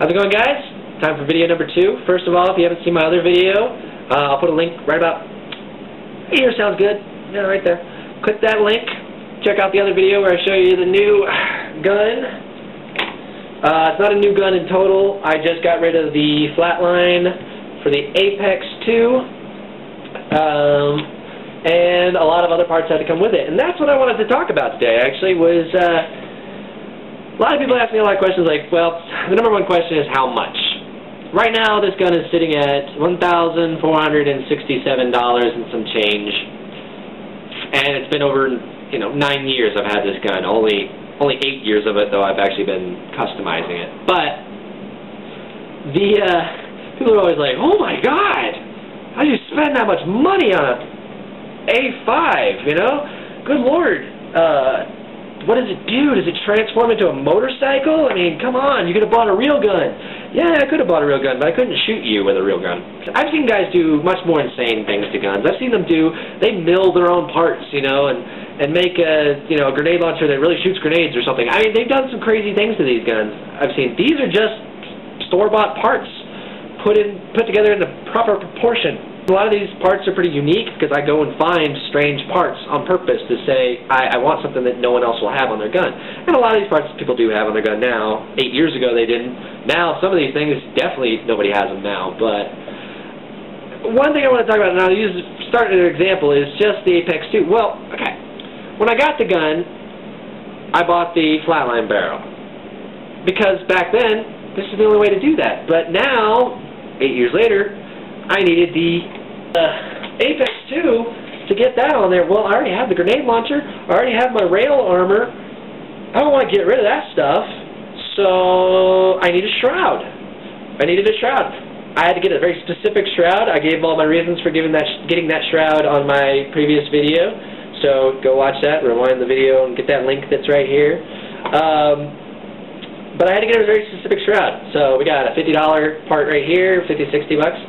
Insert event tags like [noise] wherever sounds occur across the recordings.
How's it going, guys? Time for video number two. First of all, if you haven't seen my other video, uh, I'll put a link right about here. Sounds good. Yeah, right there. Click that link. Check out the other video where I show you the new [sighs] gun. Uh, it's not a new gun in total. I just got rid of the flatline for the Apex 2. Um, and a lot of other parts had to come with it. And that's what I wanted to talk about today, actually, was... Uh, a lot of people ask me a lot of questions like, well, the number one question is how much? Right now, this gun is sitting at $1,467 and some change. And it's been over, you know, nine years I've had this gun. Only, only eight years of it, though, I've actually been customizing it. But, the, uh, people are always like, oh my god, how do you spend that much money on a A5, you know? Good lord, uh, what does it do? Does it transform into a motorcycle? I mean, come on, you could have bought a real gun. Yeah, I could have bought a real gun, but I couldn't shoot you with a real gun. I've seen guys do much more insane things to guns. I've seen them do, they mill their own parts, you know, and, and make a, you know, a grenade launcher that really shoots grenades or something. I mean, they've done some crazy things to these guns. I've seen, these are just store-bought parts put in, put together in the proper proportion a lot of these parts are pretty unique because I go and find strange parts on purpose to say I, I want something that no one else will have on their gun. And a lot of these parts people do have on their gun now. Eight years ago they didn't. Now some of these things definitely nobody has them now. But one thing I want to talk about now, use start an example is just the Apex 2. Well, okay. When I got the gun, I bought the flatline barrel because back then this is the only way to do that. But now, eight years later, I needed the uh, Apex 2 to get that on there. Well, I already have the grenade launcher. I already have my rail armor. I don't want to get rid of that stuff. So I need a shroud. I needed a shroud. I had to get a very specific shroud. I gave all my reasons for giving that getting that shroud on my previous video. So go watch that, rewind the video, and get that link that's right here. Um, but I had to get a very specific shroud. So we got a $50 part right here, 50, 60 bucks.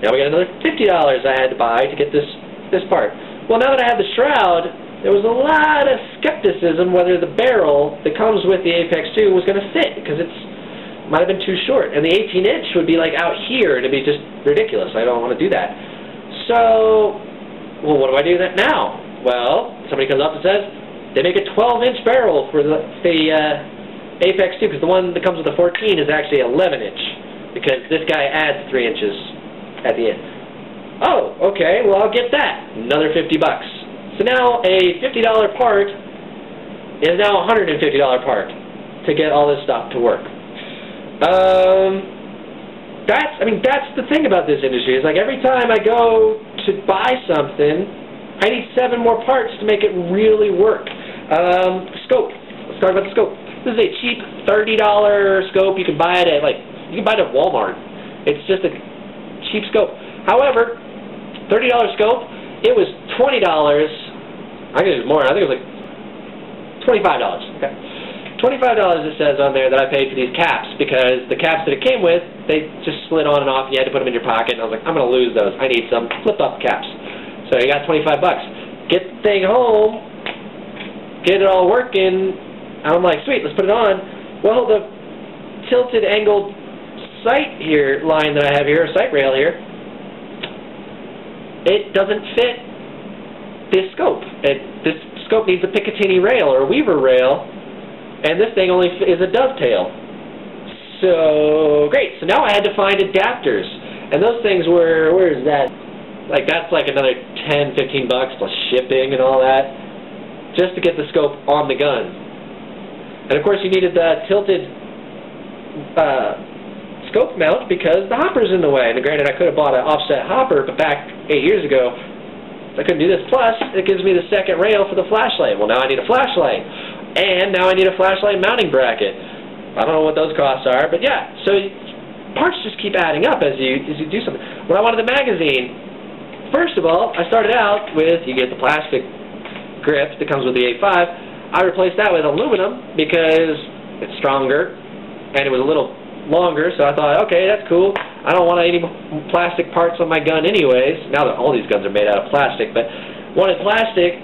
Now we got another $50 I had to buy to get this, this part. Well, now that I have the shroud, there was a lot of skepticism whether the barrel that comes with the Apex 2 was going to fit because it's might have been too short. And the 18-inch would be like out here, and it'd be just ridiculous. I don't want to do that. So, well, what do I do that now? Well, somebody comes up and says, they make a 12-inch barrel for the, the uh, Apex 2 because the one that comes with the 14 is actually 11-inch because this guy adds 3 inches at the end. Oh, okay, well I'll get that. Another 50 bucks. So now a $50 part is now a $150 part to get all this stuff to work. Um, that's, I mean, that's the thing about this industry. Is like every time I go to buy something, I need seven more parts to make it really work. Um, scope. Let's talk about the scope. This is a cheap $30 scope. You can buy it at like you can buy it at Walmart. It's just a cheap scope. However, $30 scope, it was $20. I think it was more. I think it was like $25. Okay. $25 it says on there that I paid for these caps because the caps that it came with, they just slid on and off. You had to put them in your pocket. And I was like, I'm going to lose those. I need some flip-up caps. So you got 25 bucks. Get the thing home, get it all working. I'm like, sweet, let's put it on. Well, the tilted angled sight here line that I have here, sight rail here, it doesn't fit this scope. It, this scope needs a Picatinny rail or a Weaver rail, and this thing only is a dovetail. So, great. So now I had to find adapters. And those things were, where is that? Like, that's like another 10, 15 bucks plus shipping and all that, just to get the scope on the gun. And of course you needed the tilted uh, scope mount because the hopper's in the way. And granted, I could have bought an offset hopper, but back eight years ago, I couldn't do this. Plus, it gives me the second rail for the flashlight. Well, now I need a flashlight. And now I need a flashlight mounting bracket. I don't know what those costs are, but yeah. So parts just keep adding up as you as you do something. When I wanted the magazine, first of all, I started out with, you get the plastic grip that comes with the A5. I replaced that with aluminum because it's stronger and it was a little longer, so I thought, okay, that's cool. I don't want any plastic parts on my gun anyways. Now that all these guns are made out of plastic, but wanted plastic,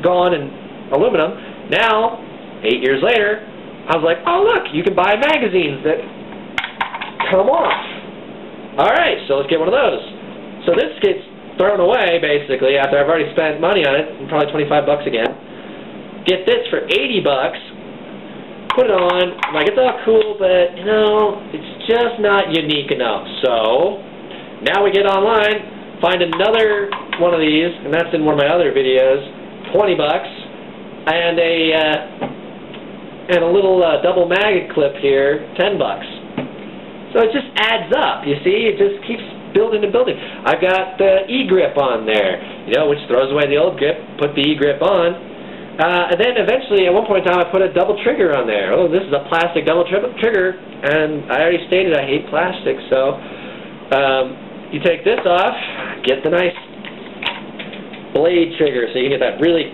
gone, and aluminum. Now, eight years later, I was like, oh look, you can buy magazines that come off. Alright, so let's get one of those. So this gets thrown away, basically, after I've already spent money on it, probably 25 bucks again. Get this for 80 bucks, put it on, like, it's all cool, but, you know, it's just not unique enough. So, now we get online, find another one of these, and that's in one of my other videos, 20 bucks, and a, uh, and a little uh, double maggot clip here, 10 bucks. So it just adds up, you see, it just keeps building and building. I've got the E-grip on there, you know, which throws away the old grip, put the E-grip on, uh, and then eventually, at one point in time, I put a double trigger on there. Oh, this is a plastic double trigger, and I already stated I hate plastic, so um, you take this off, get the nice blade trigger, so you get that really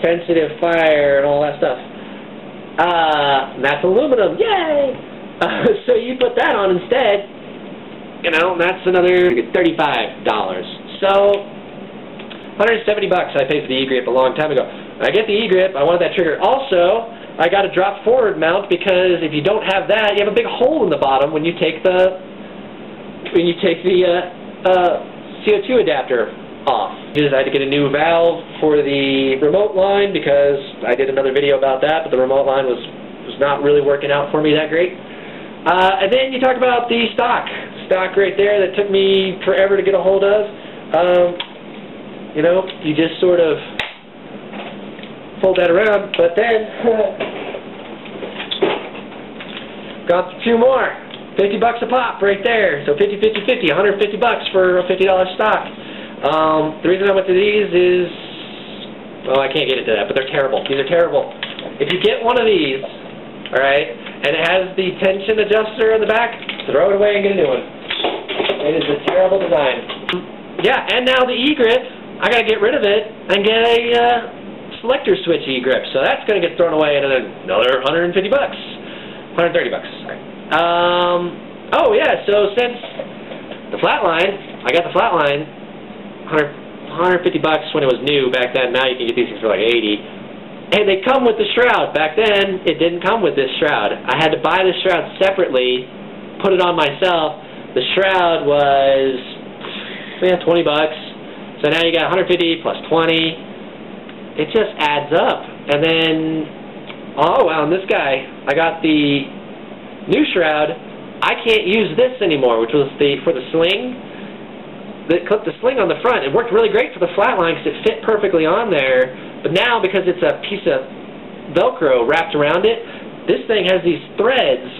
sensitive fire and all that stuff. Uh, that's aluminum, yay! Uh, [laughs] so you put that on instead, you know, that's another $35. So, 170 bucks I paid for the E-grip a long time ago. I get the E-grip, I wanted that trigger. Also, I got a drop forward mount because if you don't have that, you have a big hole in the bottom when you take the when you take the uh, uh, CO2 adapter off. I had to get a new valve for the remote line because I did another video about that, but the remote line was was not really working out for me that great. Uh, and then you talk about the stock. Stock right there that took me forever to get a hold of. Um, you know, you just sort of fold that around, but then [laughs] got two more. 50 bucks a pop right there. So 50, 50, 50, 150 bucks for a $50 stock. Um, the reason I went to these is, well, I can't get into that, but they're terrible. These are terrible. If you get one of these, all right, and it has the tension adjuster in the back, throw it away and get a new one. It is a terrible design. Yeah, and now the E-grip, I got to get rid of it and get a uh, selector switch E-grip. So that's going to get thrown away at another 150 bucks. 130 bucks, sorry. Um, oh yeah, so since the flatline, I got the flatline, 100, 150 bucks when it was new back then. Now you can get these things for like 80. And they come with the shroud. Back then, it didn't come with this shroud. I had to buy the shroud separately, put it on myself. The shroud was, yeah, 20 bucks. So now you got 150 plus 20 it just adds up. And then, oh wow, and this guy, I got the new shroud. I can't use this anymore, which was the for the sling. That clipped the sling on the front. It worked really great for the flat line because it fit perfectly on there. But now, because it's a piece of Velcro wrapped around it, this thing has these threads.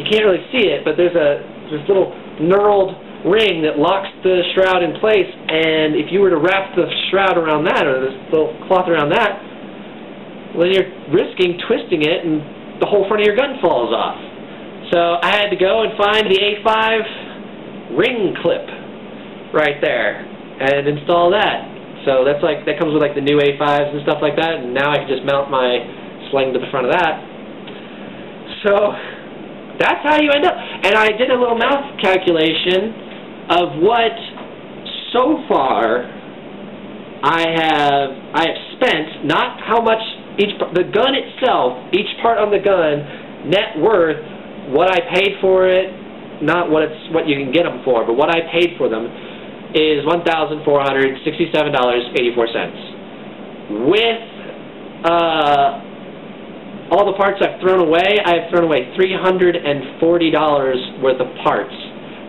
You can't really see it, but there's a this little knurled ring that locks the shroud in place, and if you were to wrap the shroud around that, or this little cloth around that, well, you're risking twisting it, and the whole front of your gun falls off. So I had to go and find the A5 ring clip right there, and install that. So that's like that comes with like the new A5s and stuff like that, and now I can just mount my sling to the front of that. So that's how you end up. And I did a little math calculation of what so far I have I have spent, not how much each the gun itself, each part on the gun, net worth, what I paid for it, not what it's what you can get them for, but what I paid for them is one thousand four hundred sixty-seven dollars eighty-four cents. With uh, all the parts I've thrown away, I have thrown away three hundred and forty dollars worth of parts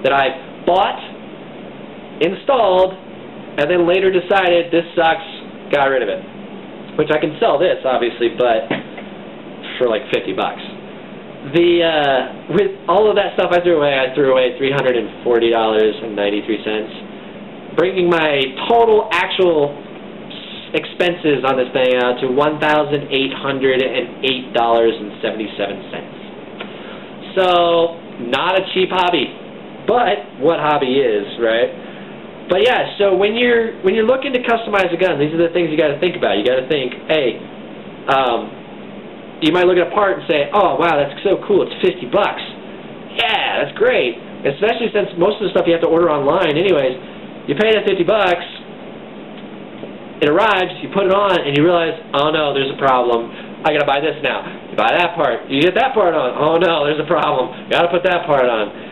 that I've bought, installed, and then later decided this sucks, got rid of it. Which I can sell this, obviously, but for like 50 bucks. The uh, with all of that stuff I threw away, I threw away $340.93, bringing my total actual expenses on this thing out to $1,808.77. So, not a cheap hobby. But what hobby is, right? But yeah, so when you're when you're looking to customize a gun, these are the things you got to think about. You got to think, hey, um, you might look at a part and say, oh wow, that's so cool, it's 50 bucks. Yeah, that's great. Especially since most of the stuff you have to order online, anyways. You pay that 50 bucks, it arrives, you put it on, and you realize, oh no, there's a problem. I gotta buy this now. You buy that part. You get that part on. Oh no, there's a problem. Got to put that part on.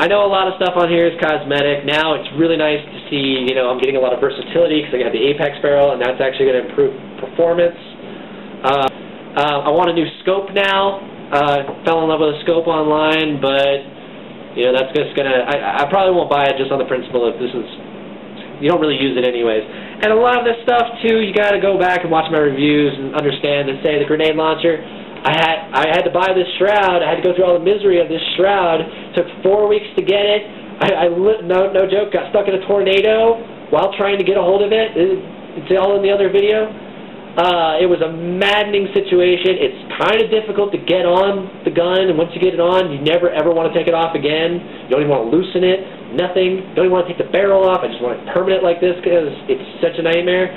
I know a lot of stuff on here is cosmetic. Now it's really nice to see, you know, I'm getting a lot of versatility because I got the Apex barrel, and that's actually going to improve performance. Uh, uh, I want a new scope now. Uh, fell in love with a scope online, but, you know, that's just going to, I probably won't buy it just on the principle of this is, you don't really use it anyways. And a lot of this stuff, too, you got to go back and watch my reviews and understand and say the grenade launcher, I had I had to buy this shroud. I had to go through all the misery of this shroud. It took four weeks to get it. I, I no no joke got stuck in a tornado while trying to get a hold of it. It's all in the other video. Uh, it was a maddening situation. It's kind of difficult to get on the gun, and once you get it on, you never ever want to take it off again. You don't even want to loosen it. Nothing. You don't even want to take the barrel off. I just want it permanent like this because it's such a nightmare.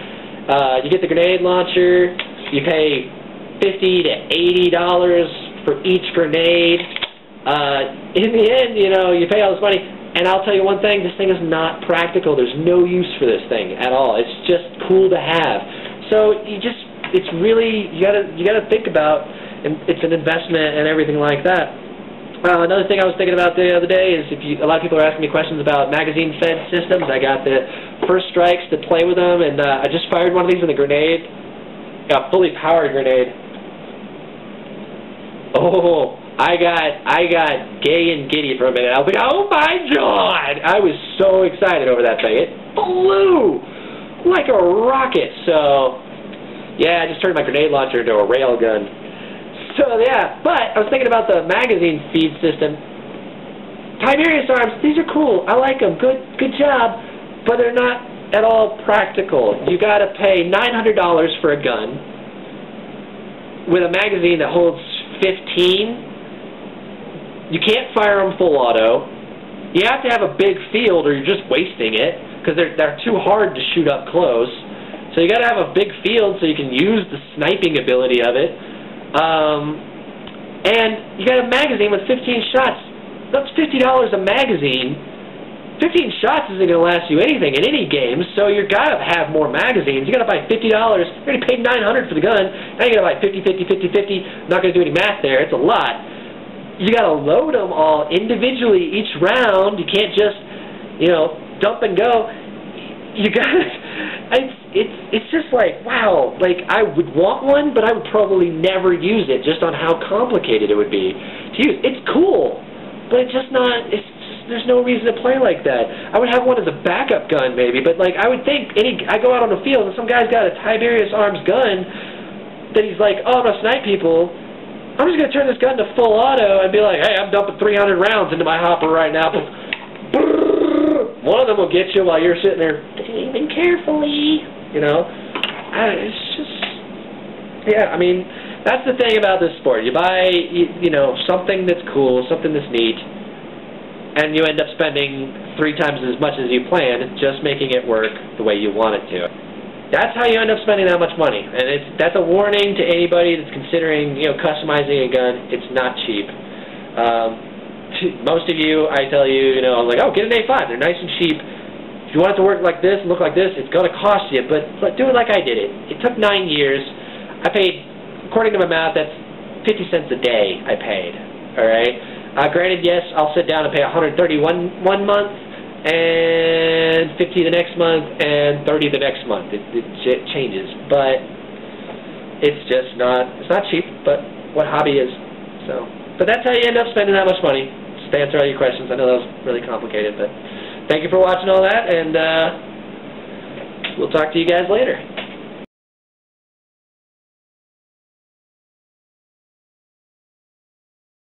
Uh, you get the grenade launcher. You pay fifty to eighty dollars for each grenade. Uh, in the end, you know, you pay all this money, and I'll tell you one thing: this thing is not practical. There's no use for this thing at all. It's just cool to have. So you just, it's really you gotta you gotta think about, and it's an investment and everything like that. Uh, another thing I was thinking about the other day is if you, a lot of people are asking me questions about magazine-fed systems. I got the first strikes to play with them, and uh, I just fired one of these with a grenade, a fully powered grenade, Oh, I got I got gay and giddy for a minute. I was like, oh my god! I was so excited over that thing. It flew like a rocket. So, yeah, I just turned my grenade launcher into a rail gun. So yeah, but I was thinking about the magazine feed system. Tiberius arms, these are cool. I like them. Good, good job. But they're not at all practical. You got to pay $900 for a gun with a magazine that holds 15, you can't fire them full auto. You have to have a big field or you're just wasting it because they're, they're too hard to shoot up close. So you got to have a big field so you can use the sniping ability of it. Um, and you got a magazine with 15 shots. That's $50 a magazine 15 shots isn't going to last you anything in any game, so you got to have more magazines. you got to buy $50. You already paid 900 for the gun. Now you got to buy 50, 50, 50, 50. I'm not going to do any math there. It's a lot. You got to load them all individually each round. You can't just, you know, dump and go. You got to, [laughs] it's, it's, it's just like, wow, like I would want one, but I would probably never use it just on how complicated it would be to use. It's cool, but it's just not, it's there's no reason to play like that. I would have one as a backup gun maybe, but like I would think any I go out on the field and some guy's got a Tiberius Arms gun that he's like, oh, I'm gonna snipe people. I'm just gonna turn this gun to full auto and be like, hey, I'm dumping 300 rounds into my hopper right now. One of them will get you while you're sitting there aiming carefully. You know, I, it's just yeah. I mean, that's the thing about this sport. You buy you, you know something that's cool, something that's neat and you end up spending three times as much as you planned just making it work the way you want it to. That's how you end up spending that much money, and it's that's a warning to anybody that's considering you know customizing a gun. It's not cheap. Um, most of you, I tell you, you know, I'm like, oh, get an A5. They're nice and cheap. If you want it to work like this, look like this, it's going to cost you, but but do it like I did it. It took nine years. I paid, according to my math, that's 50 cents a day I paid. All right. Uh, granted, yes, I'll sit down and pay 131 one month, and 50 the next month, and 30 the next month. It, it, it changes, but it's just not it's not cheap. But what hobby is so? But that's how you end up spending that much money. Just to answer all your questions. I know that was really complicated, but thank you for watching all that, and uh, we'll talk to you guys later.